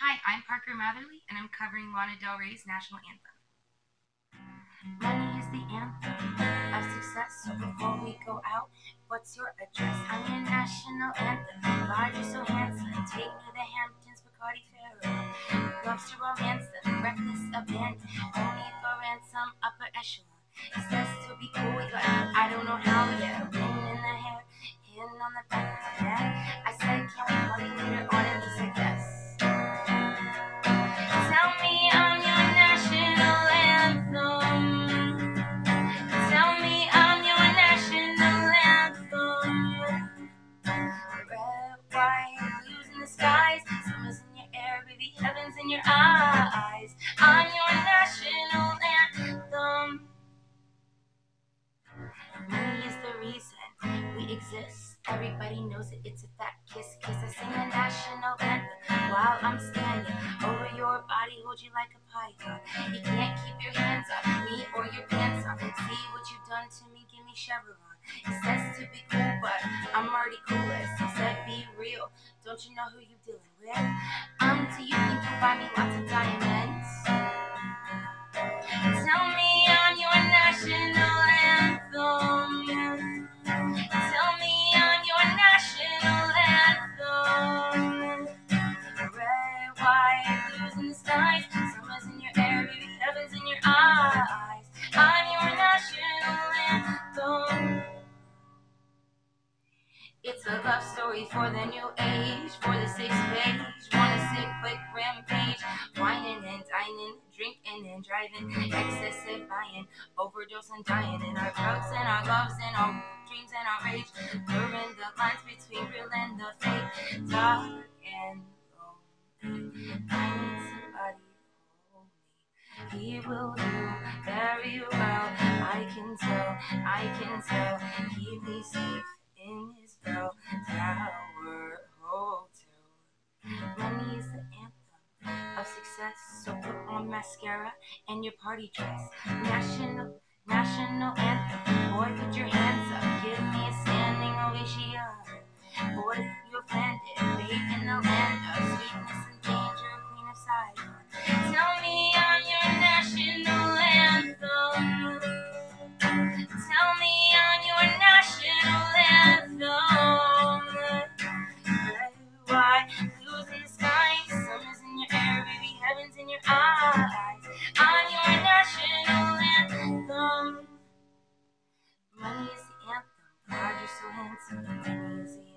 Hi, I'm Parker Matherly, and I'm covering Lana Del Rey's national anthem. Money is the anthem of success. So before we go out, what's your address? I'm your national anthem. God, you're so handsome. Take me to the Hamptons, Bacardi Pharaoh. Loves to romance them, reckless abandon. Only for ransom, upper echelon. It says to be cool, I don't know how your eyes. I'm your national anthem. Money is the reason we exist. Everybody knows it. It's a fat kiss, kiss. I sing the national anthem while I'm standing over your body, hold you like a python. You can't keep your hands off me or your pants off. See what you've done to me, give me Chevron. It says to be cool, but I'm already coolest. He said be real. Don't you know who you dealing with? Buy me lots of diamonds? Tell me I'm your national anthem. Tell me I'm your national anthem. Red, white, blues in the skies, summer's in your air, baby, heaven's in your eyes. I'm your national anthem. It's a love story for the new age, for the sixth page. Excessive buying, overdose and dying, in our drugs and our loves and our dreams and our rage, blurring the lines between real and the fake, dark and lonely. I need somebody hold me. He will do very well. I can tell, I can tell. Keep me safe in his bell tower hotel. Money is the anthem of success, so mascara and your party dress. National, national anthem. Boy, put your hands up, give me a dance uneasy.